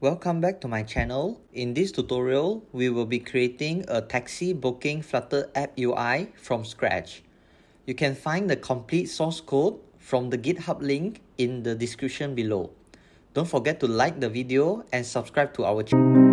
Welcome back to my channel. In this tutorial, we will be creating a taxi booking Flutter app UI from scratch. You can find the complete source code from the GitHub link in the description below. Don't forget to like the video and subscribe to our channel.